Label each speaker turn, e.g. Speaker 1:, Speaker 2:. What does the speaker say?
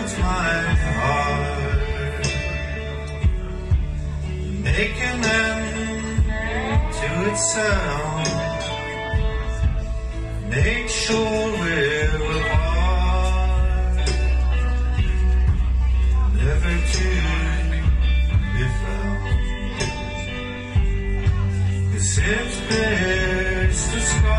Speaker 1: cut my heart, make an end to itself. make sure we're apart, never to be found. Cause if there's the sky.